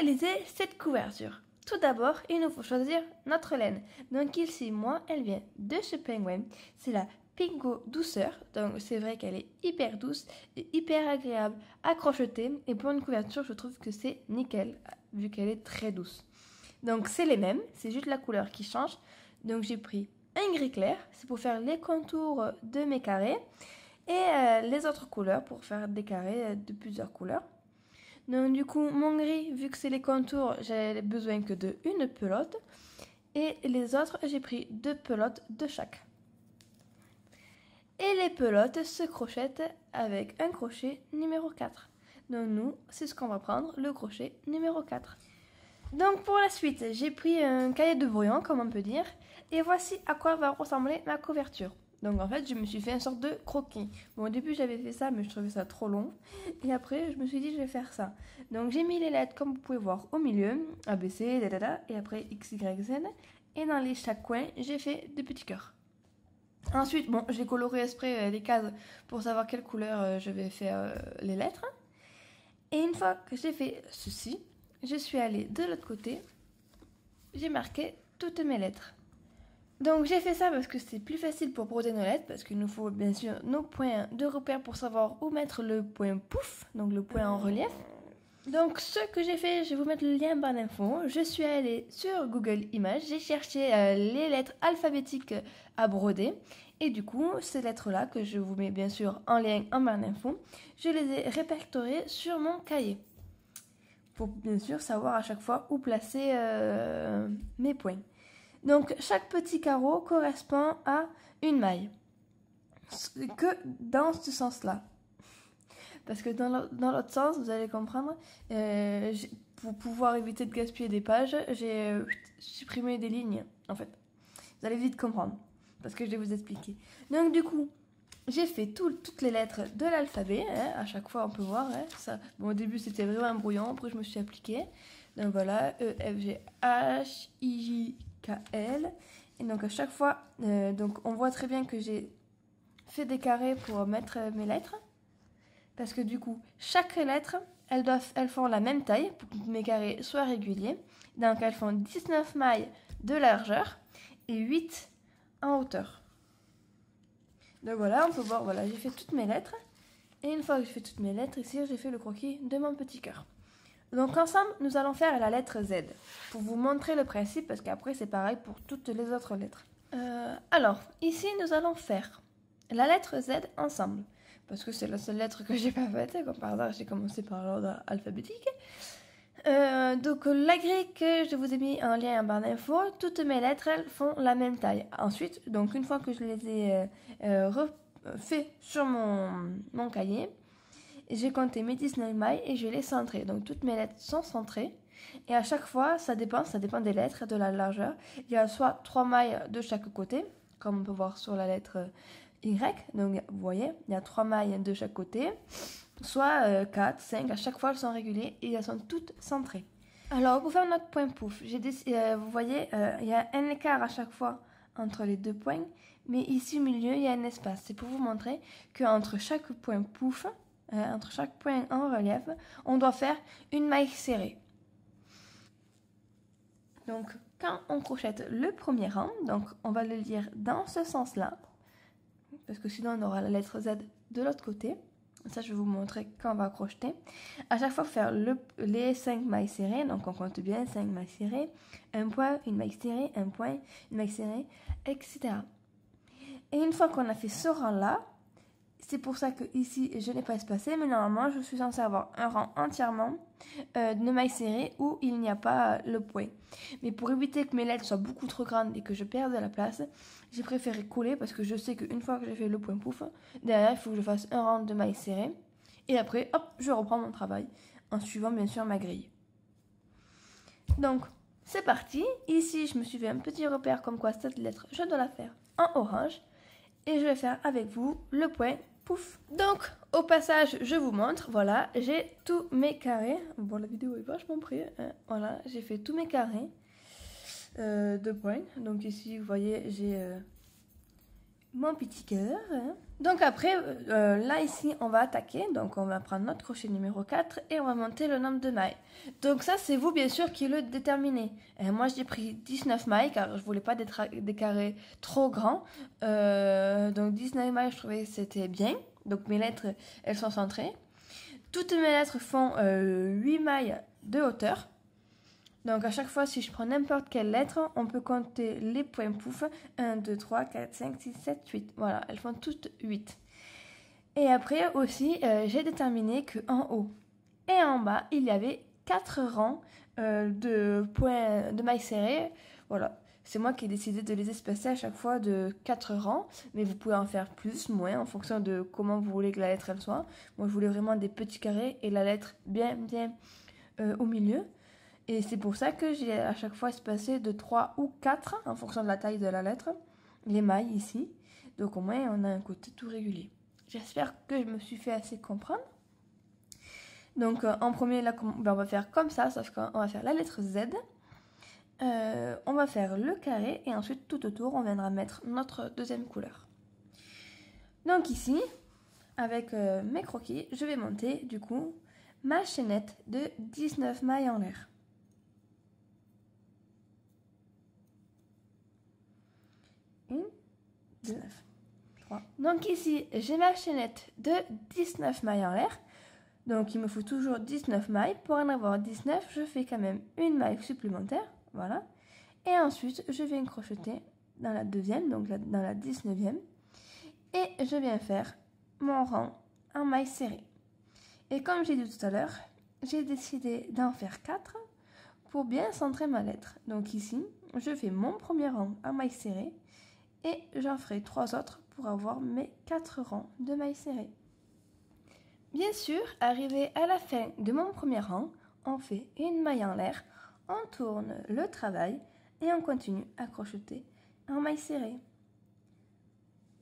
réaliser cette couverture, tout d'abord, il nous faut choisir notre laine. Donc ici, moi, elle vient de chez Penguin. C'est la Pingo Douceur. Donc c'est vrai qu'elle est hyper douce et hyper agréable à crocheter. Et pour une couverture, je trouve que c'est nickel, vu qu'elle est très douce. Donc c'est les mêmes, c'est juste la couleur qui change. Donc j'ai pris un gris clair, c'est pour faire les contours de mes carrés. Et euh, les autres couleurs pour faire des carrés de plusieurs couleurs. Donc du coup, mon gris, vu que c'est les contours, j'ai besoin que de une pelote. Et les autres, j'ai pris deux pelotes de chaque. Et les pelotes se crochettent avec un crochet numéro 4. Donc nous, c'est ce qu'on va prendre, le crochet numéro 4. Donc pour la suite, j'ai pris un cahier de brouillon, comme on peut dire. Et voici à quoi va ressembler ma couverture. Donc en fait, je me suis fait une sorte de croquis. Bon, au début, j'avais fait ça, mais je trouvais ça trop long. Et après, je me suis dit, je vais faire ça. Donc j'ai mis les lettres, comme vous pouvez voir, au milieu. A, B, C, da, da, et après X, Y, Z. Et dans les chaque coin, j'ai fait des petits cœurs. Ensuite, bon, j'ai coloré exprès euh, les cases pour savoir quelle couleur euh, je vais faire euh, les lettres. Et une fois que j'ai fait ceci, je suis allée de l'autre côté. J'ai marqué toutes mes lettres. Donc j'ai fait ça parce que c'est plus facile pour broder nos lettres, parce qu'il nous faut bien sûr nos points de repère pour savoir où mettre le point pouf, donc le point en relief. Donc ce que j'ai fait, je vais vous mettre le lien en barre d'infos. Je suis allée sur Google Images, j'ai cherché euh, les lettres alphabétiques à broder. Et du coup, ces lettres-là, que je vous mets bien sûr en lien en barre d'infos, je les ai répertoriées sur mon cahier. Pour bien sûr savoir à chaque fois où placer euh, mes points. Donc chaque petit carreau correspond à une maille. Que dans ce sens-là. Parce que dans l'autre sens, vous allez comprendre, euh, pour pouvoir éviter de gaspiller des pages, j'ai euh, supprimé des lignes, en fait. Vous allez vite comprendre, parce que je vais vous expliquer. Donc du coup, j'ai fait toutes les lettres de l'alphabet, hein, à chaque fois on peut voir. Hein, ça. Bon, au début c'était vraiment un après je me suis appliquée. Donc voilà, E, F, G, H, I, J, KL. Et donc à chaque fois, euh, donc on voit très bien que j'ai fait des carrés pour mettre mes lettres. Parce que du coup, chaque lettre, elles, doivent, elles font la même taille pour que mes carrés soient réguliers. Donc elles font 19 mailles de largeur et 8 en hauteur. Donc voilà, on peut voir, voilà, j'ai fait toutes mes lettres. Et une fois que j'ai fait toutes mes lettres, ici j'ai fait le croquis de mon petit cœur. Donc ensemble, nous allons faire la lettre Z pour vous montrer le principe parce qu'après c'est pareil pour toutes les autres lettres. Euh, alors, ici nous allons faire la lettre Z ensemble parce que c'est la seule lettre que j'ai pas faite. Comme par hasard, j'ai commencé par l'ordre alphabétique. Euh, donc la grille que je vous ai mis en lien en barre d'infos, toutes mes lettres elles font la même taille. Ensuite, donc une fois que je les ai euh, euh sur mon, mon cahier, j'ai compté mes 19 mailles et je les centrées. Donc toutes mes lettres sont centrées. Et à chaque fois, ça dépend, ça dépend des lettres et de la largeur. Il y a soit 3 mailles de chaque côté, comme on peut voir sur la lettre Y. Donc vous voyez, il y a 3 mailles de chaque côté. Soit 4, euh, 5, à chaque fois elles sont régulières et elles sont toutes centrées. Alors pour faire notre point pouf, euh, vous voyez, euh, il y a un écart à chaque fois entre les deux points. Mais ici au milieu, il y a un espace. C'est pour vous montrer qu'entre chaque point pouf, euh, entre chaque point en relief, on doit faire une maille serrée. Donc, quand on crochette le premier rang, donc on va le lire dans ce sens-là, parce que sinon on aura la lettre Z de l'autre côté. Ça, je vais vous montrer quand on va crocheter. À chaque fois, faire le, les 5 mailles serrées. Donc, on compte bien 5 mailles serrées, un point, une maille serrée, un point, une maille serrée, etc. Et une fois qu'on a fait ce rang-là, c'est pour ça que ici je n'ai pas espacé, mais normalement je suis censée avoir un rang entièrement euh, de mailles serrées où il n'y a pas le point. Mais pour éviter que mes lettres soient beaucoup trop grandes et que je perde de la place, j'ai préféré coller parce que je sais qu'une fois que j'ai fait le point pouf, derrière il faut que je fasse un rang de mailles serrées. Et après, hop, je reprends mon travail en suivant bien sûr ma grille. Donc, c'est parti. Ici, je me suis fait un petit repère comme quoi cette lettre, je dois la faire en orange. Et je vais faire avec vous le point donc, au passage, je vous montre, voilà, j'ai tous mes carrés. Bon, la vidéo est vachement près. Hein. Voilà, j'ai fait tous mes carrés euh, de points. Donc ici, vous voyez, j'ai euh, mon petit cœur. hein. Donc après, euh, là ici, on va attaquer. Donc on va prendre notre crochet numéro 4 et on va monter le nombre de mailles. Donc ça, c'est vous bien sûr qui le déterminez. Et moi, j'ai pris 19 mailles car je voulais pas des, des carrés trop grands. Euh, donc 19 mailles, je trouvais que c'était bien. Donc mes lettres, elles sont centrées. Toutes mes lettres font euh, 8 mailles de hauteur. Donc à chaque fois, si je prends n'importe quelle lettre, on peut compter les points pouf. 1, 2, 3, 4, 5, 6, 7, 8. Voilà, elles font toutes 8. Et après aussi, euh, j'ai déterminé que en haut et en bas, il y avait 4 rangs euh, de points de mailles serrées. Voilà, c'est moi qui ai décidé de les espacer à chaque fois de 4 rangs, mais vous pouvez en faire plus, moins, en fonction de comment vous voulez que la lettre elle soit. Moi, je voulais vraiment des petits carrés et la lettre bien, bien euh, au milieu. Et c'est pour ça que j'ai à chaque fois espacé de 3 ou 4 en fonction de la taille de la lettre, les mailles ici. Donc au moins on a un côté tout régulier. J'espère que je me suis fait assez comprendre. Donc euh, en premier, là, ben, on va faire comme ça, sauf qu'on va faire la lettre Z. Euh, on va faire le carré et ensuite tout autour, on viendra mettre notre deuxième couleur. Donc ici, avec euh, mes croquis, je vais monter du coup ma chaînette de 19 mailles en l'air. 19. 3. Donc ici, j'ai ma chaînette de 19 mailles en l'air. Donc il me faut toujours 19 mailles. Pour en avoir 19, je fais quand même une maille supplémentaire. Voilà. Et ensuite, je viens crocheter dans la deuxième, donc dans la 19e. Et je viens faire mon rang en maille serrée. Et comme j'ai dit tout à l'heure, j'ai décidé d'en faire 4 pour bien centrer ma lettre. Donc ici, je fais mon premier rang en maille serrée et j'en ferai 3 autres pour avoir mes 4 rangs de maille serrée. Bien sûr, arrivé à la fin de mon premier rang, on fait une maille en l'air, on tourne le travail et on continue à crocheter en maille serrée.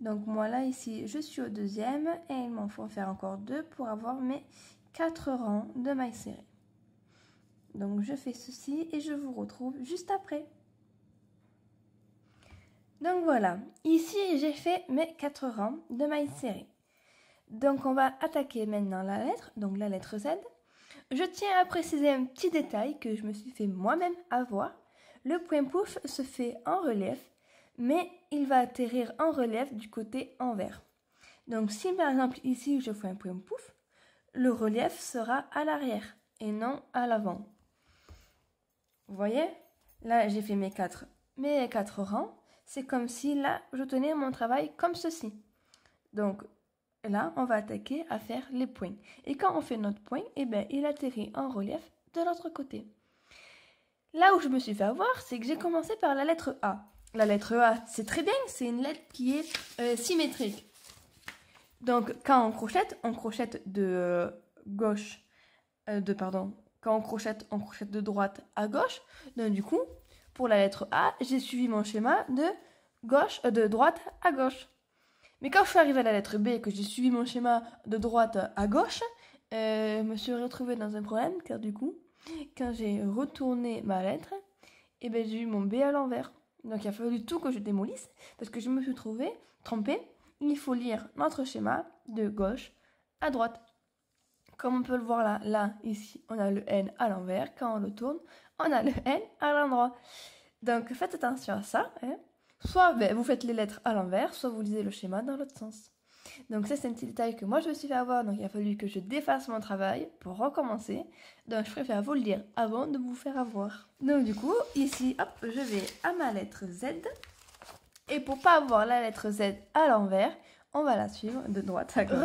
Donc moi là ici je suis au deuxième et il m'en faut faire encore deux pour avoir mes quatre rangs de mailles serrées. Donc je fais ceci et je vous retrouve juste après. Donc voilà, ici j'ai fait mes quatre rangs de mailles serrées. Donc on va attaquer maintenant la lettre, donc la lettre Z. Je tiens à préciser un petit détail que je me suis fait moi-même avoir. Le point pouf se fait en relief mais il va atterrir en relief du côté envers. Donc si par exemple ici je fais un point pouf, le relief sera à l'arrière et non à l'avant. Vous voyez? Là j'ai fait mes quatre, mes quatre rangs. C'est comme si là je tenais mon travail comme ceci. Donc là on va attaquer à faire les points. Et quand on fait notre point, eh ben, il atterrit en relief de l'autre côté. Là où je me suis fait avoir, c'est que j'ai commencé par la lettre A. La lettre A, c'est très bien, c'est une lettre qui est euh, symétrique. Donc, quand on crochette, on crochette de euh, gauche, euh, de pardon, quand on crochette, on crochette de droite à gauche. Donc, du coup, pour la lettre A, j'ai suivi mon schéma de gauche, euh, de droite à gauche. Mais quand je suis arrivée à la lettre B et que j'ai suivi mon schéma de droite à gauche, euh, je me suis retrouvée dans un problème car du coup, quand j'ai retourné ma lettre, et ben j'ai eu mon B à l'envers. Donc il a fallu tout que je démolisse parce que je me suis trouvée trompée. Il faut lire notre schéma de gauche à droite. Comme on peut le voir là, là, ici, on a le N à l'envers. Quand on le tourne, on a le N à l'endroit. Donc faites attention à ça. hein. Soit ben, vous faites les lettres à l'envers, soit vous lisez le schéma dans l'autre sens. Donc ça c'est un petit détail que moi je me suis fait avoir, donc il a fallu que je défasse mon travail pour recommencer. Donc je préfère vous le dire avant de vous faire avoir. Donc du coup, ici, hop, je vais à ma lettre Z. Et pour pas avoir la lettre Z à l'envers, on va la suivre de droite à gauche.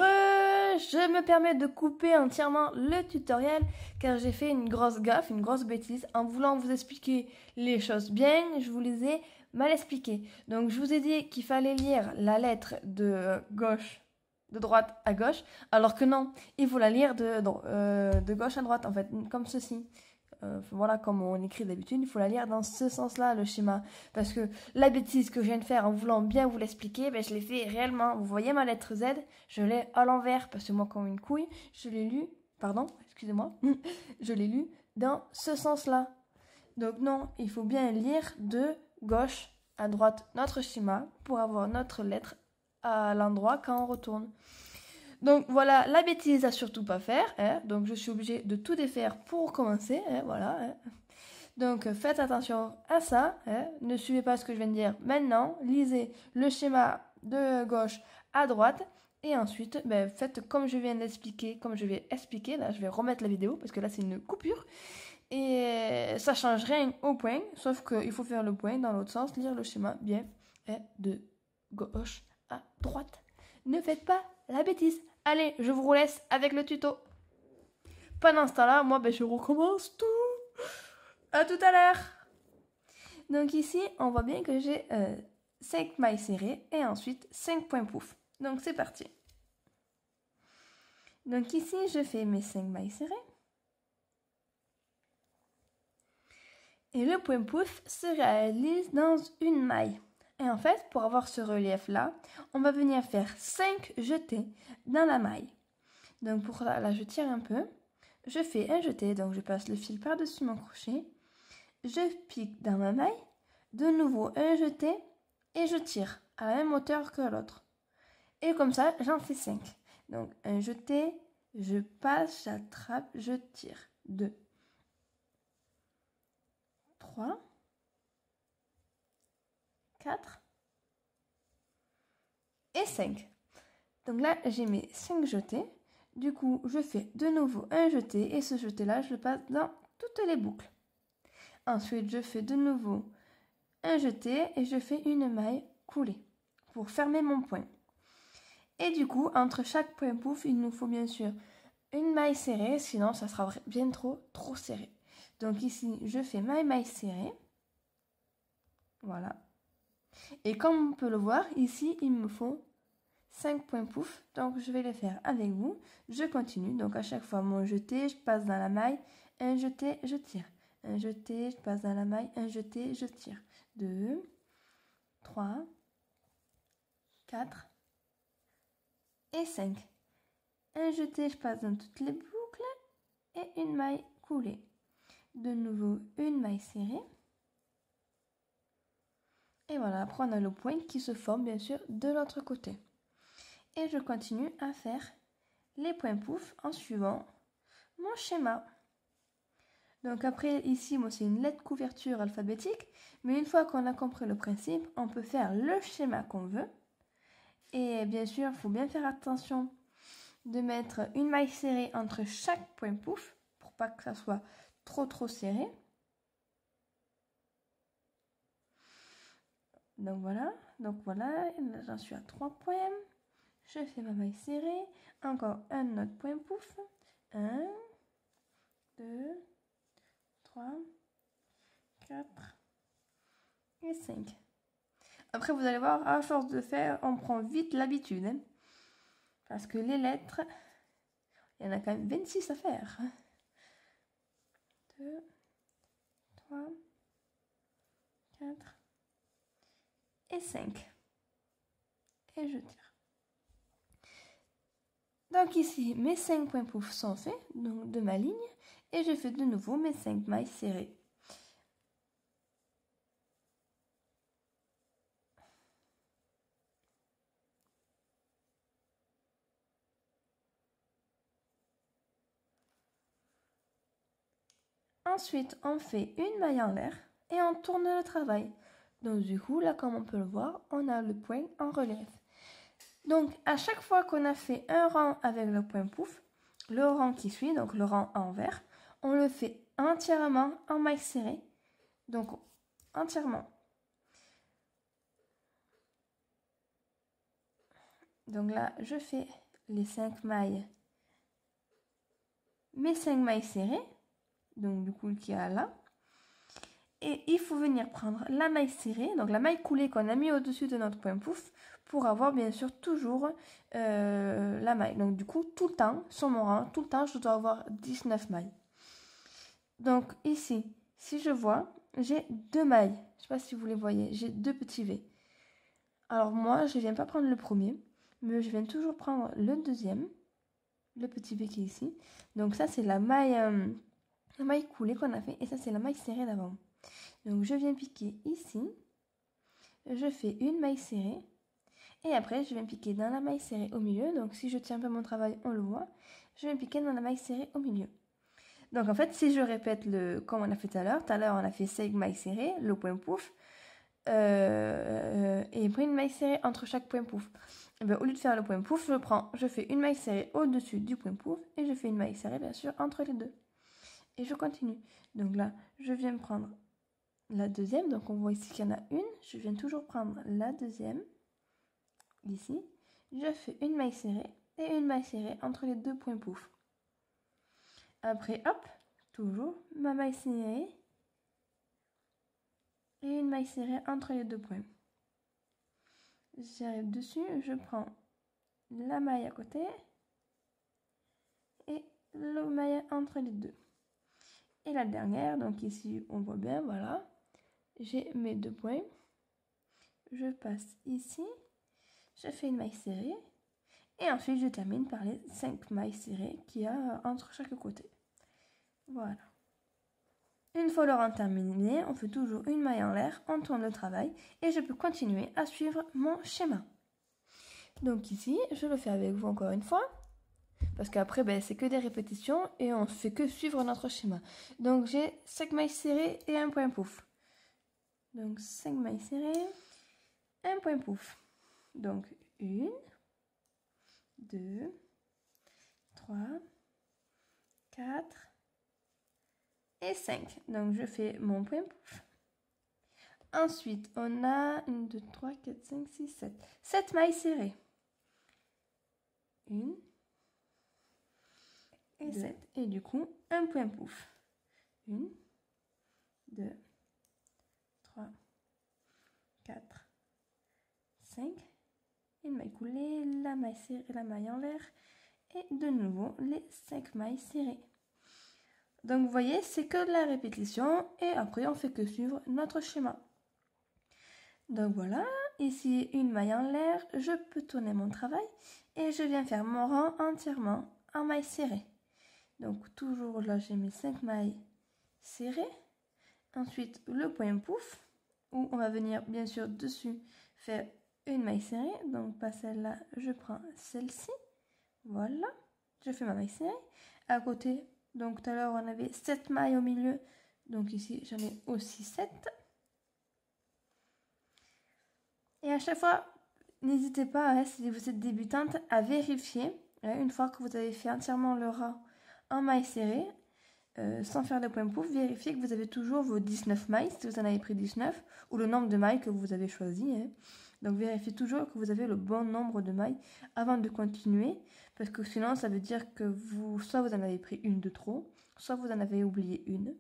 Je me permets de couper entièrement le tutoriel car j'ai fait une grosse gaffe, une grosse bêtise. En voulant vous expliquer les choses bien, je vous les ai mal expliquées. Donc je vous ai dit qu'il fallait lire la lettre de gauche, de droite à gauche, alors que non, il faut la lire de, euh, gauche à droite, en fait, comme ceci. Euh, voilà, comme on écrit d'habitude, il faut la lire dans ce sens-là, le schéma. Parce que la bêtise que je viens de faire en voulant bien vous l'expliquer, ben, je l'ai fait réellement. Vous voyez ma lettre Z, je l'ai à l'envers, parce que moi, comme une couille, je l'ai lu, pardon, excusez-moi, je l'ai lu dans ce sens-là. Donc non, il faut bien lire de gauche à droite notre schéma pour avoir notre lettre à l'endroit quand on retourne. Donc voilà, la bêtise à surtout pas faire. Hein. Donc je suis obligée de tout défaire pour commencer. Hein, voilà. Hein. Donc faites attention à ça. Ne suivez pas ce que je viens de dire maintenant. Lisez le schéma de gauche à droite. Et ensuite, ben, faites comme je viens d'expliquer, comme je vais expliquer. Là, je vais remettre la vidéo parce que là, c'est une coupure. Et ça change rien au point, sauf qu'il faut faire le point dans l'autre sens, lire le schéma bien de gauche à droite. Ne faites pas la bêtise. Allez, je vous laisse avec le tuto. Pendant ce temps-là, moi, ben, je recommence tout. À tout à l'heure. Donc ici, on voit bien que j'ai 5 euh, mailles serrées et ensuite 5 points pouf. Donc c'est parti. Donc ici, je fais mes 5 mailles serrées. Et le point pouf se réalise dans une maille. Et en fait, pour avoir ce relief-là, on va venir faire 5 jetés dans la maille. Donc pour là, je tire un peu. Je fais un jeté, donc je passe le fil par-dessus mon crochet. Je pique dans ma maille. De nouveau un jeté et je tire à la même hauteur que l'autre. Et comme ça, j'en fais 5. Donc un jeté, je passe, j'attrape, je tire. 2, 3, 4 et 5. Donc là, j'ai mes 5 jetés. Du coup, je fais de nouveau un jeté et ce jeté-là, je le passe dans toutes les boucles. Ensuite, je fais de nouveau un jeté et je fais une maille coulée pour fermer mon point. Et du coup, entre chaque point pouf, il nous faut bien sûr une maille serrée, sinon ça sera bien trop, trop serré. Donc ici, je fais maille maille serrée. Voilà. Et comme on peut le voir, ici, il me faut 5 points pouf. Donc, je vais les faire avec vous. Je continue. Donc, à chaque fois, mon jeté, je passe dans la maille. Un jeté, je tire. Un jeté, je passe dans la maille. Un jeté, je tire. 2, 3, 4 et 5. Un jeté, je passe dans toutes les boucles. Et une maille coulée. De nouveau, une maille serrée. Et voilà, après on a le point qui se forme bien sûr de l'autre côté. Et je continue à faire les points pouf en suivant mon schéma. Donc après ici, moi c'est une lettre couverture alphabétique, mais une fois qu'on a compris le principe, on peut faire le schéma qu'on veut. Et bien sûr, il faut bien faire attention de mettre une maille serrée entre chaque point pouf pour pas que ça soit trop trop serré. Donc voilà, donc voilà, j'en suis à 3 points. Je fais ma maille serrée. Encore un autre point pouf. 1, 2, 3, 4 et 5. Après, vous allez voir, à force de faire, on prend vite l'habitude. Hein. parce que les lettres, il y en a quand même 26 à faire. 2, 3, 4, et 5. Et je tire. Donc ici, mes 5 points pouf sont faits donc de ma ligne et je fais de nouveau mes 5 mailles serrées. Ensuite, on fait une maille en l'air et on tourne le travail. Donc du coup, là, comme on peut le voir, on a le point en relief. Donc à chaque fois qu'on a fait un rang avec le point pouf, le rang qui suit, donc le rang envers, on le fait entièrement en maille serrée. Donc entièrement. Donc là, je fais les 5 mailles, mes 5 mailles serrées, donc du coup qui a là. Et il faut venir prendre la maille serrée, donc la maille coulée qu'on a mis au-dessus de notre point pouf, pour avoir bien sûr toujours euh, la maille. Donc du coup, tout le temps, sur mon rang, tout le temps, je dois avoir 19 mailles. Donc ici, si je vois, j'ai deux mailles. Je ne sais pas si vous les voyez, j'ai deux petits V. Alors moi, je ne viens pas prendre le premier, mais je viens toujours prendre le deuxième, le petit V qui est ici. Donc ça, c'est la maille, euh, la maille coulée qu'on a fait, et ça, c'est la maille serrée d'avant. Donc je viens piquer ici, je fais une maille serrée Et après, je viens piquer dans la maille serrée au milieu. Donc si je tiens un peu mon travail, on le voit. Je viens piquer dans la maille serrée au milieu. Donc en fait, si je répète le comme on a fait tout à l'heure, tout à l'heure on a fait 5 mailles serrées, le point pouf, euh, et après une maille serrée entre chaque point pouf. Et bien, au lieu de faire le point pouf, je prends, je fais une maille serrée au-dessus du point pouf et je fais une maille serrée bien sûr entre les deux. Et je continue. Donc là, je viens prendre la deuxième. Donc on voit ici qu'il y en a une. Je viens toujours prendre la deuxième. Ici. Je fais une maille serrée et une maille serrée entre les deux points pouf. Après, hop, toujours ma maille serrée et une maille serrée entre les deux points. J'arrive dessus, je prends la maille à côté et le maille entre les deux. Et la dernière, donc ici on voit bien, voilà, j'ai mes deux points. Je passe ici, je fais une maille serrée et ensuite je termine par les cinq mailles serrées qu'il y a entre chaque côté. Voilà. Une fois le rang terminé, on fait toujours une maille en l'air, on tourne le travail et je peux continuer à suivre mon schéma. Donc ici, je le fais avec vous encore une fois. Parce qu'après, ben, c'est que des répétitions et on fait que suivre notre schéma. Donc j'ai 5 mailles serrées et un point pouf. Donc 5 mailles serrées, un point pouf. Donc 1, 2, 3, 4, et 5. Donc je fais mon point pouf. Ensuite, on a 1, 2, 3, 4, 5, 6, 7. 7 mailles serrées. 1 et 7. Et du coup, un point pouf. 1, 2, 3, 4, 5. Une maille coulée, la maille serrée, la maille en l'air. Et de nouveau, les 5 mailles serrées. Donc vous voyez, c'est que de la répétition et après on fait que suivre notre schéma. Donc voilà, ici une maille en l'air, je peux tourner mon travail et je viens faire mon rang entièrement en maille serrée. Donc toujours là j'ai mes 5 mailles serrées. Ensuite le point pouf où on va venir bien sûr dessus faire une maille serrée. Donc pas celle-là, je prends celle-ci. Voilà, je fais ma maille serrée. À côté, donc tout à l'heure, on avait 7 mailles au milieu. Donc ici, j'en ai aussi 7. Et à chaque fois, n'hésitez pas, hein, si vous êtes débutante, à vérifier, hein, une fois que vous avez fait entièrement le rang en mailles serrées, euh, sans faire de point pouf, vérifiez que vous avez toujours vos 19 mailles, si vous en avez pris 19, ou le nombre de mailles que vous avez choisi. Hein. Donc vérifiez toujours que vous avez le bon nombre de mailles avant de continuer, parce que sinon ça veut dire que vous, soit vous en avez pris une de trop, soit vous en avez oublié une.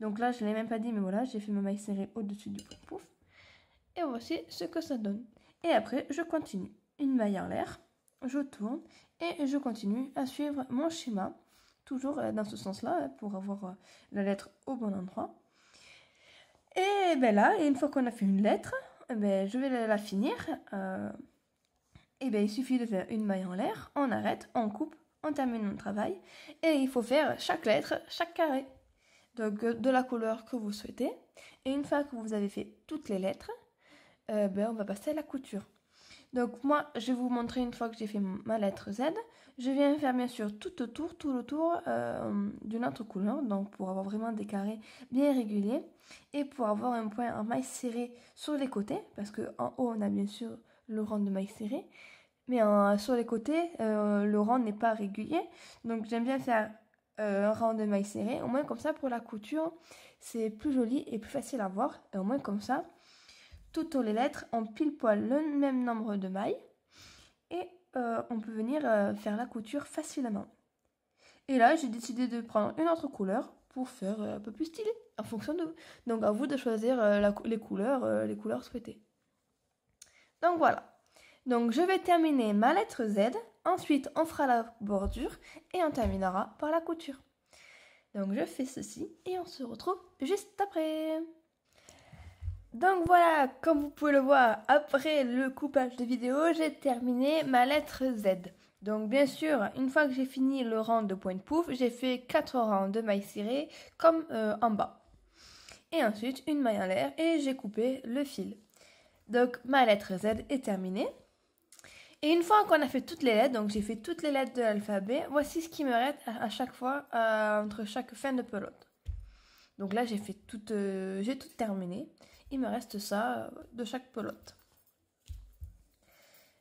Donc là, je ne l'ai même pas dit, mais voilà, j'ai fait ma maille serrée au-dessus du pouf. Et voici ce que ça donne. Et après, je continue. Une maille en l'air, je tourne et je continue à suivre mon schéma, toujours euh, dans ce sens-là, pour avoir euh, la lettre au bon endroit. Et ben là, une fois qu'on a fait une lettre, eh ben, je vais la, finir. Euh, et ben, il suffit de faire une maille en l'air, on arrête, on coupe, on termine notre travail. Et il faut faire chaque lettre, chaque carré. Donc de la couleur que vous souhaitez. Et une fois que vous avez fait toutes les lettres, euh, ben, on va passer à la couture. Donc moi, je vais vous montrer une fois que j'ai fait ma lettre Z. Je viens faire bien sûr tout autour, tout autour euh, d'une autre couleur, donc pour avoir vraiment des carrés bien réguliers et pour avoir un point en maille serrée sur les côtés, parce qu'en haut on a bien sûr le rang de maille serrée, mais sur les côtés euh, le rang n'est pas régulier, donc j'aime bien faire euh, un rang de maille serrée, au moins comme ça pour la couture c'est plus joli et plus facile à voir, et au moins comme ça toutes les lettres ont pile poil le même nombre de mailles et euh, on peut venir euh, faire la couture facilement. Et là, j'ai décidé de prendre une autre couleur pour faire euh, un peu plus stylé en fonction de Donc à vous de choisir les couleurs, les couleurs souhaitées. Donc voilà. Donc je vais terminer ma lettre Z. Ensuite, on fera la bordure et on terminera par la couture. Donc je fais ceci et on se retrouve juste après. Donc voilà, comme vous pouvez le voir, après le coupage de vidéo, j'ai terminé ma lettre Z. Donc bien sûr, une fois que j'ai fini le rang de point de pouf, j'ai fait 4 rangs de mailles cirées comme euh, en bas. Et ensuite une maille en l'air et j'ai coupé le fil. Donc ma lettre Z est terminée. Et une fois qu'on a fait toutes les lettres, donc j'ai fait toutes les lettres de l'alphabet, voici ce qui me reste à, chaque fois euh, entre chaque fin de pelote. Donc là j'ai fait euh, j'ai tout terminé. Il me reste ça euh, de chaque pelote.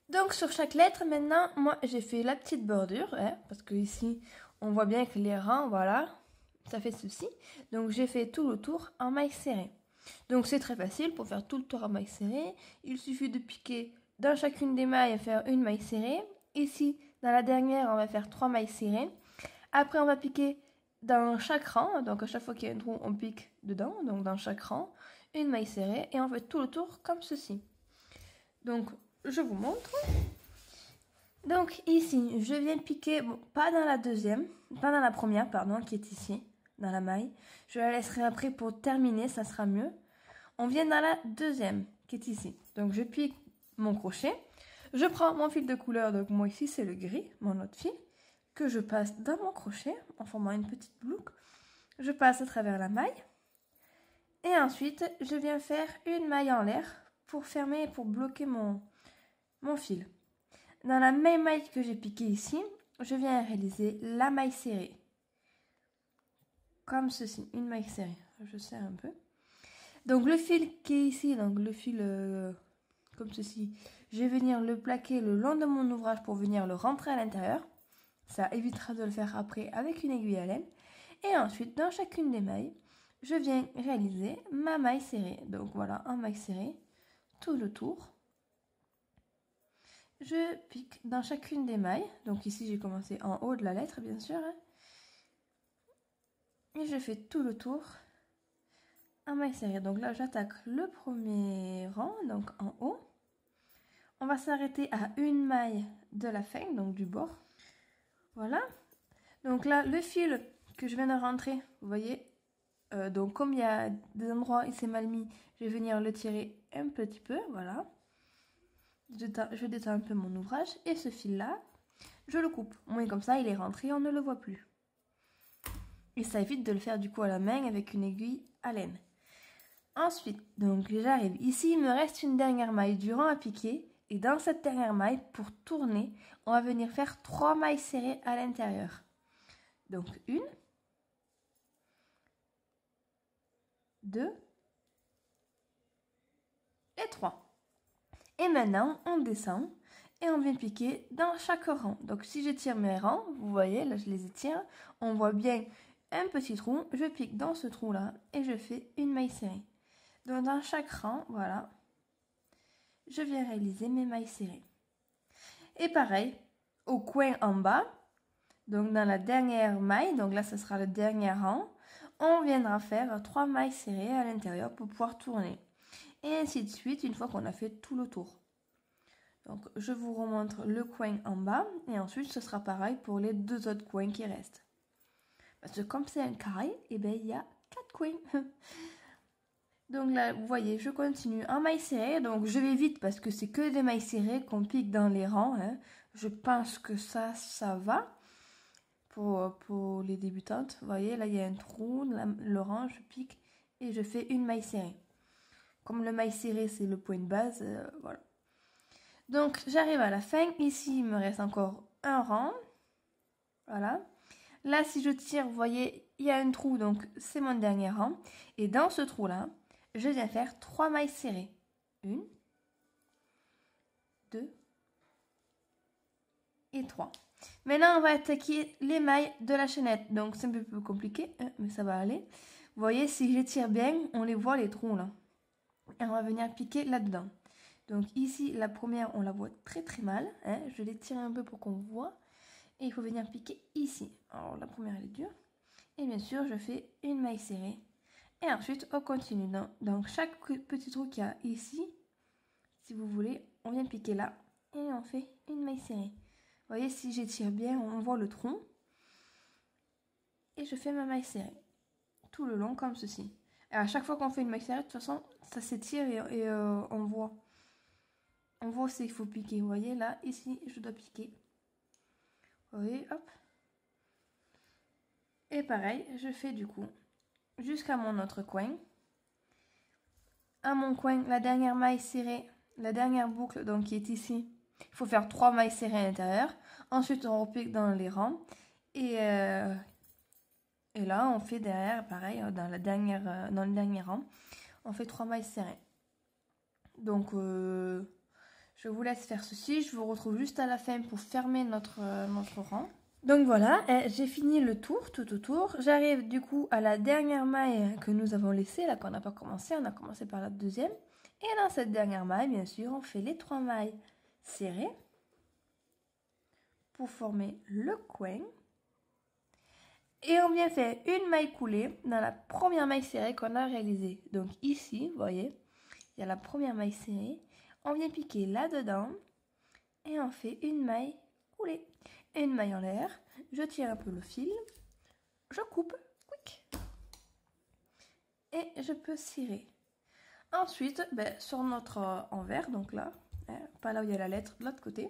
Donc sur chaque lettre maintenant, moi j'ai fait la petite bordure, hein, parce que ici on voit bien que les rangs, voilà, ça fait ceci. Donc j'ai fait tout le tour en maille serrée. Donc c'est très facile pour faire tout le tour en maille serrée. Il suffit de piquer dans chacune des mailles faire une maille serrée. Ici, dans la dernière, on va faire trois mailles serrées. Après, on va piquer dans chaque rang. Donc à chaque fois qu'il y a un trou, on pique dedans. Donc dans chaque rang, une maille serrée. Et on fait tout le tour comme ceci. Donc je vous montre. Donc ici, je viens piquer, pas dans la deuxième, pas dans la première, pardon, qui est ici, dans la maille. Je la laisserai après pour terminer, ça sera mieux. On vient dans la deuxième, qui est ici. Donc je pique mon crochet. Je prends mon fil de couleur, donc moi ici c'est le gris, mon autre fil, que je passe dans mon crochet en formant une petite boucle. Je passe à travers la maille. Et ensuite, je viens faire une maille en l'air pour fermer, pour bloquer mon, fil. Dans la même maille que j'ai piqué ici, je viens réaliser la maille serrée. Comme ceci, une maille serrée. Je serre un peu. Donc le fil qui est ici, donc le fil euh, comme ceci, je vais venir le plaquer le long de mon ouvrage pour venir le rentrer à l'intérieur. Ça évitera de le faire après avec une aiguille à laine. Et ensuite, dans chacune des mailles, je viens réaliser ma maille serrée. Donc voilà, un maille serrée, tout le tour. Je pique dans chacune des mailles. Donc ici, j'ai commencé en haut de la lettre, bien sûr. Hein. Et je fais tout le tour un maille serrée. Donc là, j'attaque le premier rang, donc en haut. On va s'arrêter à une maille de la fin, donc du bord. Voilà. Donc là, le fil que je viens de rentrer, vous voyez, euh, donc comme il y a des endroits où il s'est mal mis, je vais venir le tirer un petit peu, voilà. Je, détends un peu mon ouvrage et ce fil-là, je le coupe. Moins comme ça, il est rentré, on ne le voit plus. Et ça évite de le faire du coup à la main avec une aiguille à laine. Ensuite, donc j'arrive ici, il me reste une dernière maille du rang à piquer. Et dans cette dernière maille, pour tourner, on va venir faire trois mailles serrées à l'intérieur. Donc une, deux et trois. Et maintenant, on descend et on vient piquer dans chaque rang. Donc si je tire mes rangs, vous voyez, là je les étire, on voit bien un petit trou, je pique dans ce trou là et je fais une maille serrée. Donc dans chaque rang, voilà, je viens réaliser mes mailles serrées. Et pareil, au coin en bas, donc dans la dernière maille, donc là ce sera le dernier rang, on viendra faire trois mailles serrées à l'intérieur pour pouvoir tourner. Et ainsi de suite une fois qu'on a fait tout le tour. Donc je vous remontre le coin en bas et ensuite ce sera pareil pour les deux autres coins qui restent. Parce que comme c'est un carré, et eh ben, il y a quatre coins. Donc là, vous voyez, je continue en maille serrée. Donc je vais vite parce que c'est que des mailles serrées qu'on pique dans les rangs. Hein. Je pense que ça, ça va pour, pour les débutantes. Vous voyez, là, il y a un trou. le rang, je pique et je fais une maille serrée. Comme le maille serré, c'est le point de base, euh, voilà. Donc j'arrive à la fin. Ici, il me reste encore un rang. Voilà. Là, si je tire, vous voyez, il y a un trou, donc c'est mon dernier rang. Et dans ce trou-là, je viens faire trois mailles serrées. Une, deux et trois. Maintenant, on va attaquer les mailles de la chaînette. Donc, c'est un peu plus compliqué, hein, mais ça va aller. Vous voyez, si je tire bien, on les voit les trous là. Et on va venir piquer là-dedans. Donc ici, la première, on la voit très très mal. Hein. Je vais tirer un peu pour qu'on voit. Et il faut venir piquer ici. Alors la première, elle est dure. Et bien sûr, je fais une maille serrée et ensuite, on continue. Donc, chaque petit trou qu'il y a ici, si vous voulez, on vient piquer là et on fait une maille serrée. Voyez, si j'étire bien, on voit le tronc. Et je fais ma maille serrée. Tout le long, comme ceci. Et à chaque fois qu'on fait une maille serrée, de toute façon, ça s'étire et, euh, on voit. On voit aussi qu'il faut piquer. Vous voyez, là, ici, je dois piquer. Vous voyez, hop. Et pareil, je fais du coup jusqu'à mon autre coin. À mon coin, la dernière maille serrée, la dernière boucle donc qui est ici, Il faut faire trois mailles serrées à l'intérieur. Ensuite, on repique dans les rangs. Et, euh, et là, on fait derrière, pareil, dernière, euh, dans le dernier rang, on fait trois mailles serrées. Donc, euh, je vous laisse faire ceci. Je vous retrouve juste à la fin pour fermer notre, rang. Donc voilà, j'ai fini le tour tout autour. J'arrive du coup à la dernière maille que nous avons laissée, là qu'on n'a pas commencé, on a commencé par la deuxième. Et dans cette dernière maille, bien sûr, on fait les trois mailles serrées pour former le coin. Et on vient faire une maille coulée dans la première maille serrée qu'on a réalisée. Donc ici, voyez, il y a la première maille serrée. On vient piquer là-dedans et on fait une maille coulée. Une maille en l'air. Je tire un peu le fil. Je coupe. Quick. Et je peux cirer. Ensuite, ben, sur notre euh, envers, donc là, hein, pas là où il y a la lettre, de l'autre côté,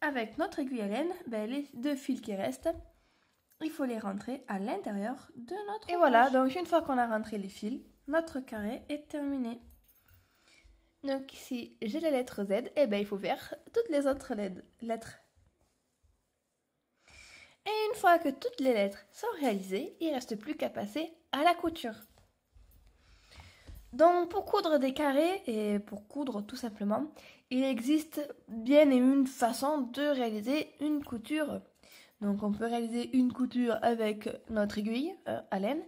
avec notre aiguille à laine, ben, les deux fils qui restent, il faut les rentrer à l'intérieur de notre Et voilà, donc une fois qu'on a rentré les fils, notre carré est terminé. Donc ici, j'ai la lettre Z, et ben il faut faire toutes les autres lettres. Et une fois que toutes les lettres sont réalisées, il ne reste plus qu'à passer à la couture. Donc pour coudre des carrés et pour coudre tout simplement, il existe bien et une façon de réaliser une couture donc on peut réaliser une couture avec notre aiguille euh, à laine,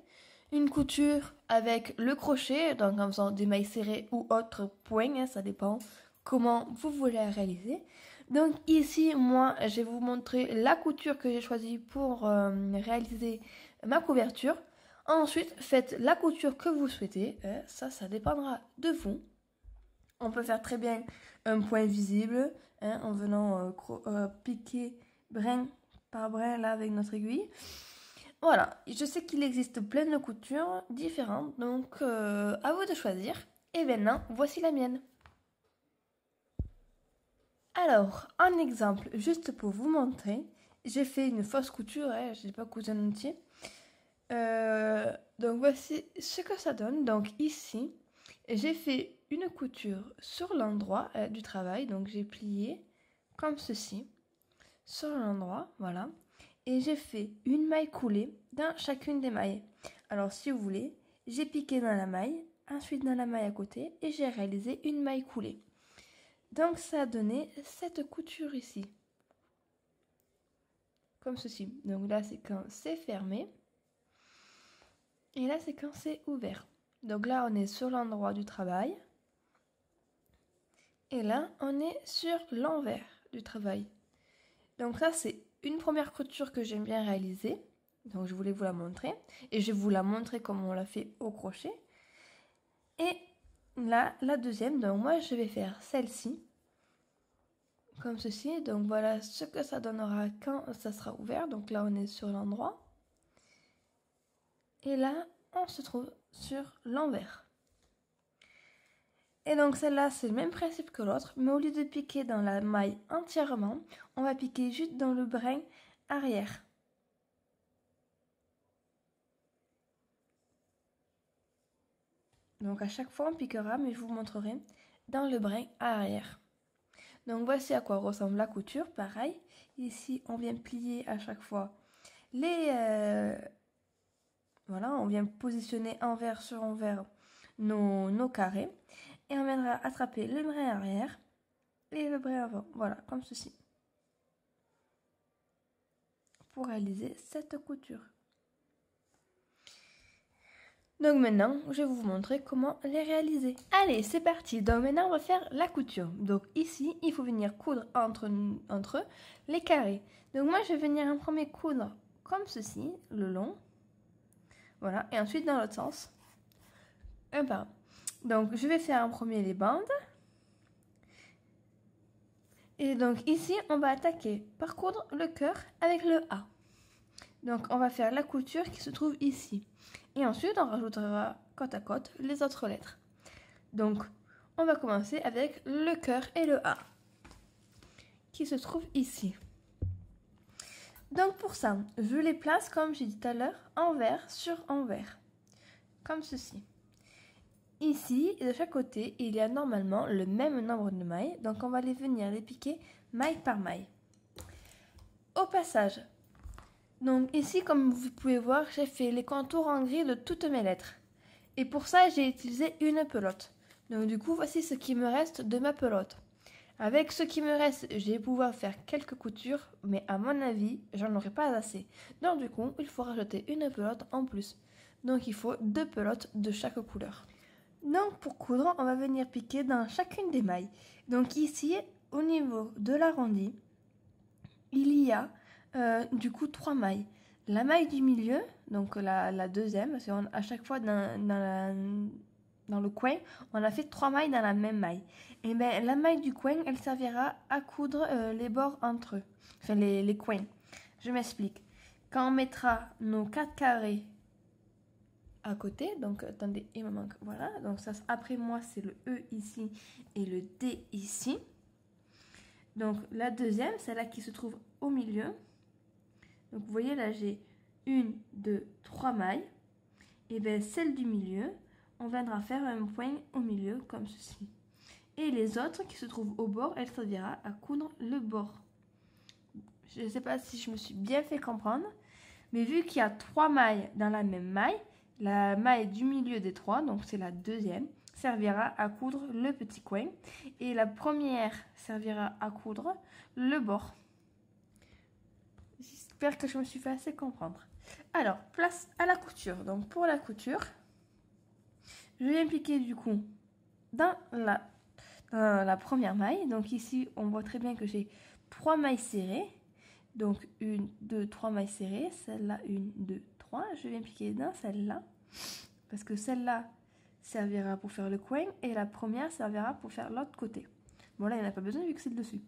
une couture avec le crochet, donc en faisant des mailles serrées ou autres points, hein, ça dépend comment vous voulez la réaliser. Donc ici, moi, je vais vous montrer la couture que j'ai choisie pour euh, réaliser ma couverture. Ensuite, faites la couture que vous souhaitez. Hein, ça, ça dépendra de vous. On peut faire très bien un point visible hein, en venant euh, piquer brin par brin là avec notre aiguille. Voilà, je sais qu'il existe plein de coutures différentes, donc euh, à vous de choisir. Et maintenant, voici la mienne. Alors, un exemple, juste pour vous montrer, j'ai fait une fausse couture, hein, je n'ai pas cousu un entier. Euh, donc voici ce que ça donne. Donc ici, j'ai fait une couture sur l'endroit euh, du travail, donc j'ai plié comme ceci sur l'endroit, voilà. Et j'ai fait une maille coulée dans chacune des mailles. Alors si vous voulez, j'ai piqué dans la maille, ensuite dans la maille à côté et j'ai réalisé une maille coulée. Donc ça a donné cette couture ici. Comme ceci. Donc là c'est quand c'est fermé. Et là c'est quand c'est ouvert. Donc là on est sur l'endroit du travail. Et là on est sur l'envers du travail. Donc ça, c'est une première couture que j'aime bien réaliser. Donc je voulais vous la montrer. Et je vais vous la montrer comme on l'a fait au crochet. Et là, la deuxième, donc moi je vais faire celle-ci. Comme ceci. Donc voilà ce que ça donnera quand ça sera ouvert. Donc là on est sur l'endroit. Et là on se trouve sur l'envers. Et donc celle-là, c'est le même principe que l'autre, mais au lieu de piquer dans la maille entièrement, on va piquer juste dans le brin arrière. Donc à chaque fois, on piquera, mais je vous montrerai dans le brin arrière. Donc voici à quoi ressemble la couture, pareil. Ici, on vient plier à chaque fois les... Euh, voilà, on vient positionner envers sur envers nos, nos carrés et on viendra attraper le brin arrière et le brin avant. Voilà, comme ceci. Pour réaliser cette couture. Donc maintenant, je vais vous montrer comment les réaliser. Allez, c'est parti. Donc maintenant, on va faire la couture. Donc ici, il faut venir coudre entre, entre les carrés. Donc moi, je vais venir en premier coudre comme ceci, le long. Voilà, et ensuite dans l'autre sens, un par. Donc, je vais faire en premier les bandes. Et donc ici, on va attaquer par coudre le cœur avec le A. Donc, on va faire la couture qui se trouve ici. Et ensuite, on rajoutera côte à côte les autres lettres. Donc, on va commencer avec le cœur et le A qui se trouve ici. Donc pour ça, je les place comme j'ai dit tout à l'heure, envers sur envers, comme ceci. Ici, de chaque côté, il y a normalement le même nombre de mailles, donc on va les venir les piquer maille par maille. Au passage, donc ici, comme vous pouvez voir, j'ai fait les contours en gris de toutes mes lettres. Et pour ça, j'ai utilisé une pelote. Donc du coup, voici ce qui me reste de ma pelote. Avec ce qui me reste, je vais pouvoir faire quelques coutures, mais à mon avis, j'en aurai pas assez. Donc du coup, il faut rajouter une pelote en plus. Donc il faut deux pelotes de chaque couleur. Donc pour coudre, on va venir piquer dans chacune des mailles. Donc ici, au niveau de l'arrondi, il y a euh, du coup trois mailles. La maille du milieu, donc la, deuxième, parce qu'à chaque fois dans, dans, le coin, on a fait trois mailles dans la même maille. Et bien la maille du coin, elle servira à coudre euh, les bords entre eux, enfin les, les coins. Je m'explique. Quand on mettra nos quatre carrés à côté. Donc, attendez, il me manque. Voilà. Donc, ça, après moi, c'est le E ici et le D ici. Donc, la deuxième, c'est là qui se trouve au milieu. Donc, vous voyez, là, j'ai une, deux, trois mailles. Et bien, celle du milieu, on viendra faire un point au milieu, comme ceci. Et les autres qui se trouvent au bord, elle servira à coudre le bord. Je ne sais pas si je me suis bien fait comprendre. Mais vu qu'il y a trois mailles dans la même maille, la maille du milieu des trois, donc c'est la deuxième, servira à coudre le petit coin et la première servira à coudre le bord. J'espère que je me suis fait assez comprendre. Alors, place à la couture. Donc pour la couture, je vais impliquer du coup dans la, dans la première maille. Donc ici, on voit très bien que j'ai trois mailles serrées. Donc une, deux, trois mailles serrées. Celle-là, une, deux, Je vais impliquer dans celle-là. Parce que celle-là servira pour faire le coin et la première servira pour faire l'autre côté. Bon là, il n'y en a pas besoin vu que c'est le dessus.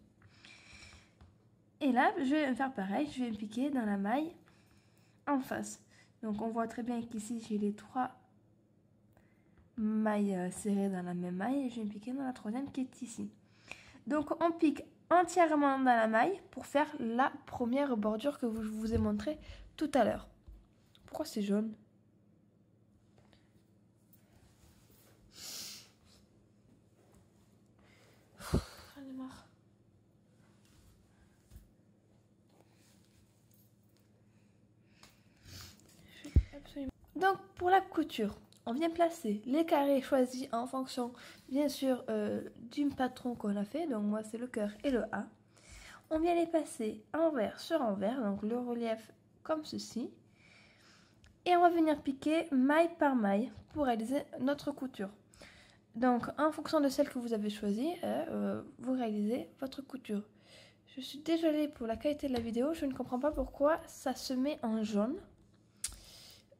Et là, je vais faire pareil, je vais me piquer dans la maille en face. Donc on voit très bien qu'ici, j'ai les trois mailles euh, serrées dans la même maille et je vais piquer dans la troisième qui est ici. Donc on pique entièrement dans la maille pour faire la première bordure que je vous ai montré tout à l'heure. Pourquoi c'est jaune Donc pour la couture, on vient placer les carrés choisis en fonction bien sûr euh, du patron qu'on a fait. Donc moi c'est le cœur et le A. On vient les passer envers sur envers, donc le relief comme ceci. Et on va venir piquer maille par maille pour réaliser notre couture. Donc en fonction de celle que vous avez choisie, euh, euh, vous réalisez votre couture. Je suis désolée pour la qualité de la vidéo, je ne comprends pas pourquoi ça se met en jaune.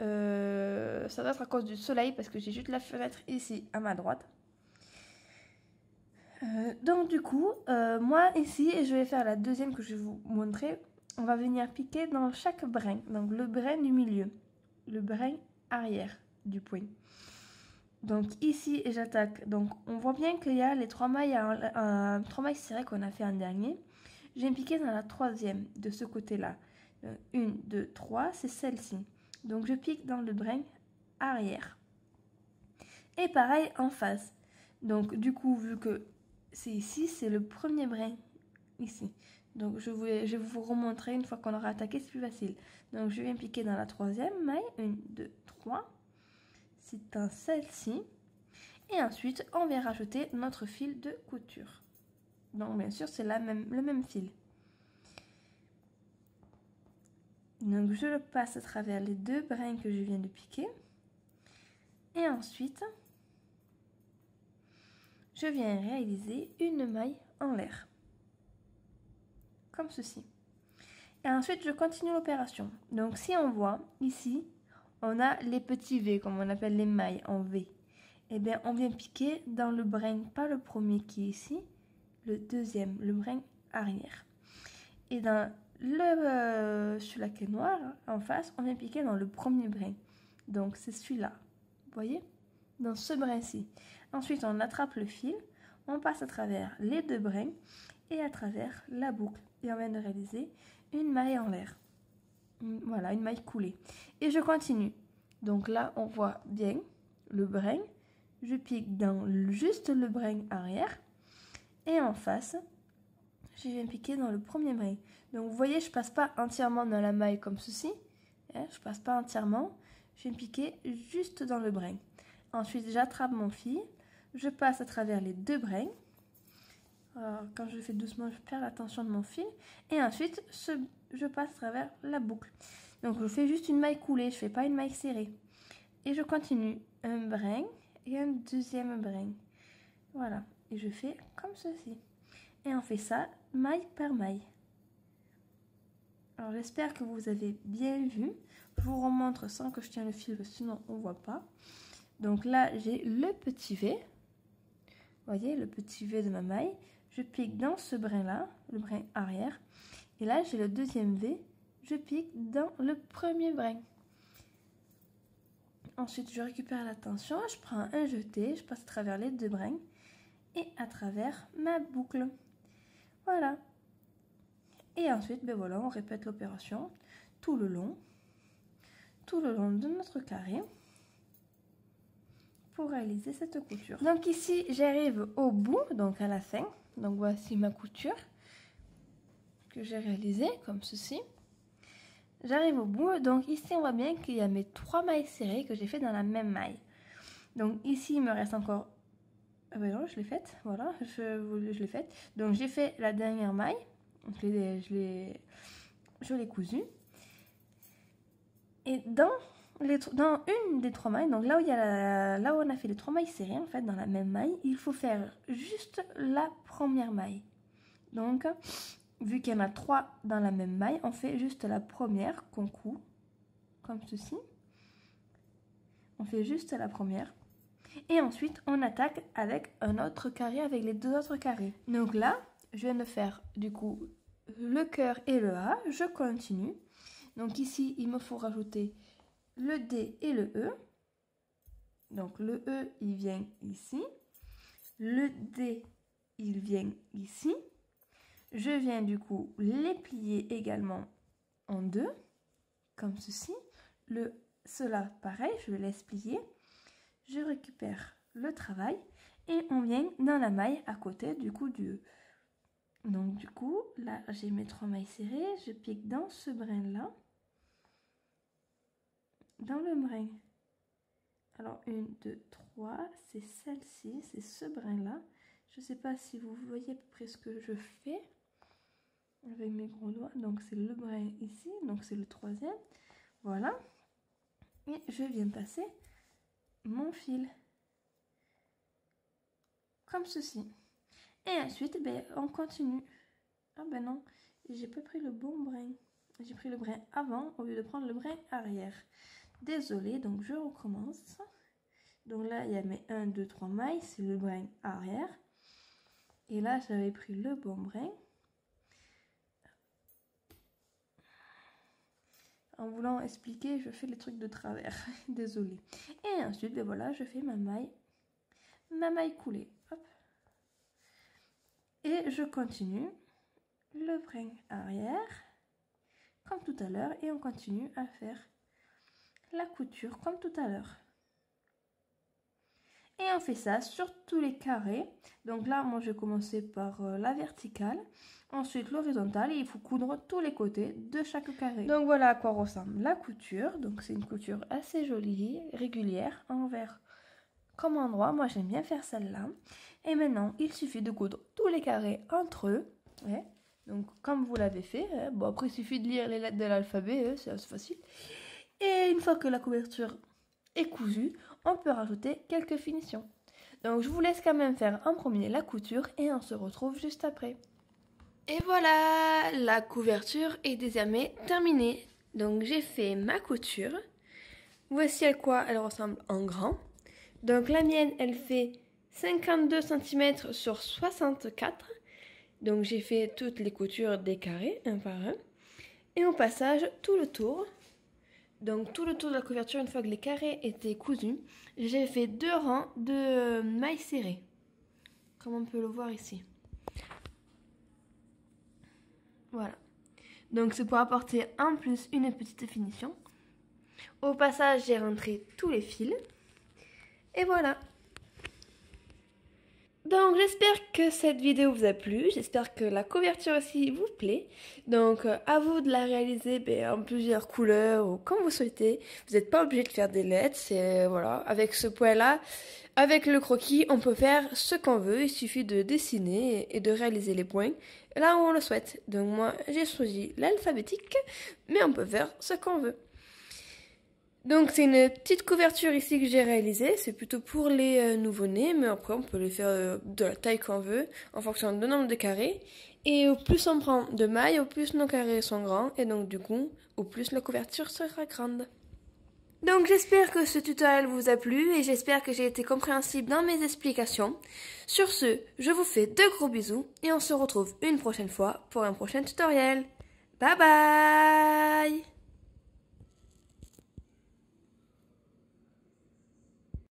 Euh, ça doit être à cause du soleil parce que j'ai juste la fenêtre ici à ma droite. Donc du coup, moi ici, et je vais faire la deuxième que je vais vous montrer, on va venir piquer dans chaque brin. Donc le brin du milieu, le brin arrière du point. Donc ici, j'attaque. Donc on voit bien qu'il y a les trois mailles, trois mailles serrées qu'on a fait en dernier. Je vais piquer dans la troisième de ce côté-là. Une, deux, trois, c'est celle-ci. Donc je pique dans le brin arrière. Et pareil en face. Donc du coup, vu que c'est ici, c'est le premier brin ici. Donc je vais, vous remontrer une fois qu'on aura attaqué, c'est plus facile. Donc je viens piquer dans la troisième maille. Une, deux, trois. C'est un celle-ci. Et ensuite, on vient rajouter notre fil de couture. Donc bien sûr, c'est même, le même fil. Donc je le passe à travers les deux brins que je viens de piquer. Et ensuite, je viens réaliser une maille en l'air. Comme ceci. Et ensuite, je continue l'opération. Donc si on voit ici, on a les petits V, comme on appelle les mailles en V. Eh bien, on vient piquer dans le brin, pas le premier qui est ici, le deuxième, le brin arrière. Et dans le, euh, sur la queue noire, en face, on vient piquer dans le premier brin. Donc c'est celui-là. Vous voyez? Dans ce brin-ci. Ensuite, on attrape le fil, on passe à travers les deux brins et à travers la boucle. Et on vient de réaliser une maille en l'air. Voilà, une maille coulée. Et je continue. Donc là, on voit bien le brin je pique dans juste le brin arrière et en face, je viens piquer dans le premier brin. Donc vous voyez, je passe pas entièrement dans la maille comme ceci, hein, je passe pas entièrement, je viens piquer juste dans le brin. Ensuite, j'attrape mon fil, je passe à travers les deux brins. Quand je fais doucement, je perds la tension de mon fil. Et ensuite, je passe à travers la boucle. Donc je fais juste une maille coulée, je fais pas une maille serrée. Et je continue un brin et un deuxième brin. Voilà. Et je fais comme ceci. Et on fait ça maille par maille. Alors j'espère que vous avez bien vu. Je vous remontre sans que je tienne le fil, sinon on voit pas. Donc là, j'ai le petit V. Vous voyez, le petit V de ma maille. Je pique dans ce brin-là, le brin arrière. Et là, j'ai le deuxième V. Je pique dans le premier brin. Ensuite, je récupère la tension, je prends un jeté, je passe à travers les deux brins et à travers ma boucle. Voilà. Et ensuite, ben voilà, on répète l'opération tout le long, tout le long de notre carré pour réaliser cette couture. Donc ici, j'arrive au bout, donc à la fin. Donc voici ma couture que j'ai réalisée comme ceci. J'arrive au bout, donc ici on voit bien qu'il y a mes trois mailles serrées que j'ai fait dans la même maille. Donc ici il me reste encore... Ah ben non, je l'ai faite, voilà, je, je l'ai faite. Donc j'ai fait la dernière maille, je l'ai je l'ai cousue. Et dans, dans une des trois mailles, donc là où, il y a là où on a fait les trois mailles serrées, en fait, dans la même maille, il faut faire juste la première maille. Donc, vu qu'il y en a trois dans la même maille, on fait juste la première qu'on coud, comme ceci. On fait juste la première. Et ensuite, on attaque avec un autre carré, avec les deux autres carrés. Donc là, je viens de faire du coup le cœur et le A. Je continue. Donc ici, il me faut rajouter le D et le E. Donc le E, il vient ici. Le D, il vient ici. Je viens du coup les plier également en deux, comme ceci. Le, cela, pareil, je le laisse plier. Je récupère le travail et on vient dans la maille à côté du coup du Donc du coup, là j'ai mes trois mailles serrées, je pique dans ce brin là, dans le brin. Alors une, deux, trois, c'est celle-ci, c'est ce brin là. Je ne sais pas si vous voyez à peu près ce que je fais avec mes gros doigts. Donc c'est le brin ici, donc c'est le troisième. Voilà. Et je viens passer mon fil. Comme ceci. Et ensuite, ben, on continue. Ah ben non, j'ai pas pris le bon brin. J'ai pris le brin avant au lieu de prendre le brin arrière. Désolée, donc je recommence. Donc là, il y a mes 1, 2, 3 mailles, c'est le brin arrière. Et là, j'avais pris le bon brin. en voulant expliquer, je fais les trucs de travers. Désolée. Et ensuite, ben voilà, je fais ma maille, ma maille coulée. Et je continue le brin arrière, comme tout à l'heure, et on continue à faire la couture comme tout à l'heure. Et on fait ça sur tous les carrés. Donc là, moi, je vais commencer par euh, la verticale. Ensuite, l'horizontale. Et il faut coudre tous les côtés de chaque carré. Donc voilà à quoi ressemble la couture. Donc c'est une couture assez jolie, régulière, envers comme endroit. Moi, j'aime bien faire celle-là. Et maintenant, il suffit de coudre tous les carrés entre eux. Donc, comme vous l'avez fait. Hein. Bon, après, il suffit de lire les lettres de l'alphabet. Hein, c'est assez facile. Et une fois que la couverture est cousue, on peut rajouter quelques finitions. Donc je vous laisse quand même faire en premier la couture et on se retrouve juste après. Et voilà, la couverture est désormais terminée. Donc j'ai fait ma couture. Voici à quoi elle ressemble en grand. Donc la mienne, elle fait 52 cm sur 64. Donc j'ai fait toutes les coutures des carrés, un par un. Et au passage, tout le tour, donc tout le tour de la couverture, une fois que les carrés étaient cousus, j'ai fait deux rangs de mailles serrées. Comme on peut le voir ici. Voilà. Donc c'est pour apporter en plus une petite finition. Au passage, j'ai rentré tous les fils. Et voilà. Donc j'espère que cette vidéo vous a plu, j'espère que la couverture aussi vous plaît. Donc euh, à vous de la réaliser ben, en plusieurs couleurs ou comme vous souhaitez. Vous n'êtes pas obligé de faire des lettres, c'est voilà, avec ce point là, avec le croquis, on peut faire ce qu'on veut, il suffit de dessiner et de réaliser les points là où on le souhaite. Donc moi j'ai choisi l'alphabétique, mais on peut faire ce qu'on veut. Donc c'est une petite couverture ici que j'ai réalisée, c'est plutôt pour les euh, nouveau-nés, mais après on peut les faire euh, de la taille qu'on veut, en fonction du nombre de carrés. Et au plus on prend de mailles, au plus nos carrés sont grands, et donc du coup, au plus la couverture sera grande. Donc j'espère que ce tutoriel vous a plu, et j'espère que j'ai été compréhensible dans mes explications. Sur ce, je vous fais de gros bisous, et on se retrouve une prochaine fois pour un prochain tutoriel. Bye bye